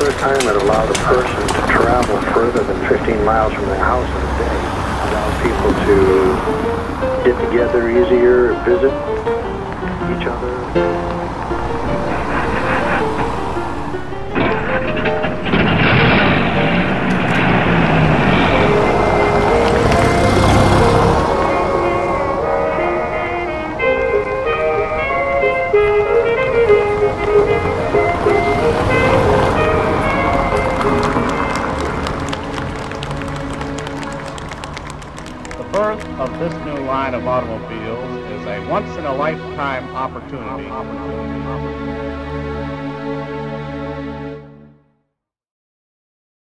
limit allow the person to travel further than 15 miles from their house in a day. Allow people to get together easier, visit each other. The birth of this new line of automobiles is a once-in-a-lifetime opportunity.